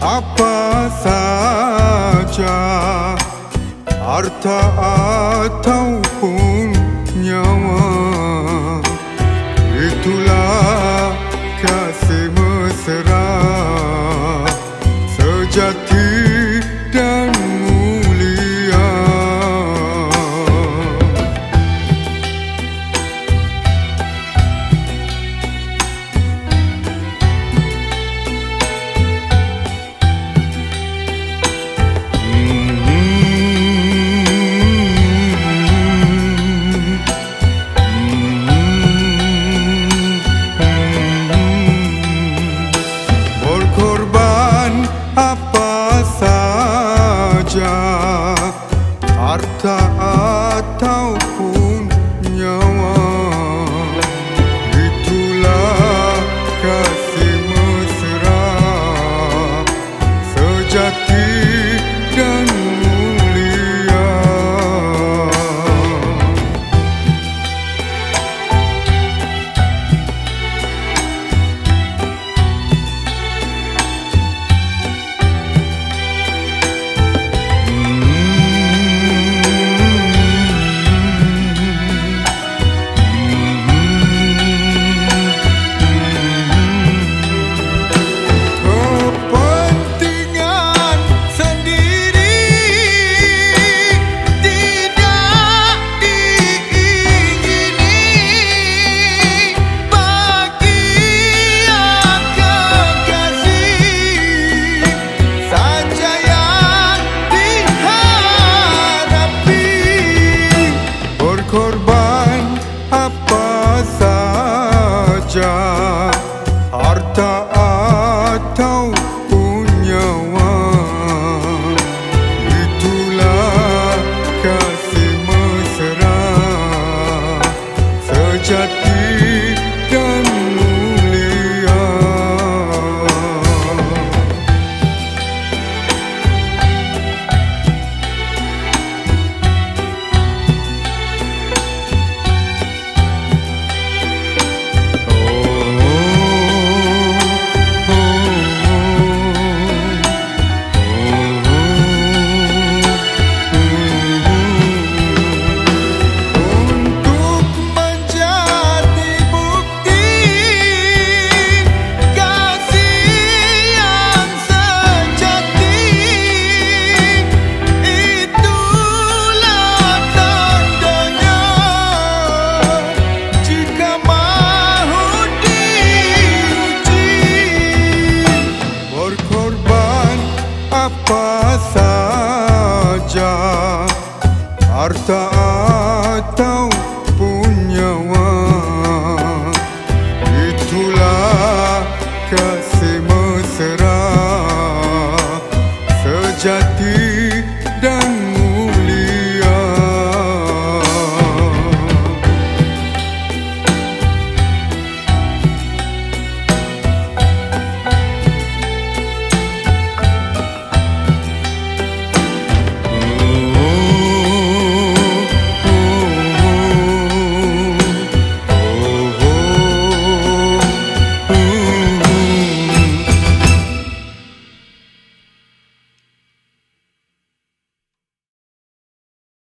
apa saja harta ataupun nyawa itulah kasih mesra. Sejati Raja Harta atau çöktü harca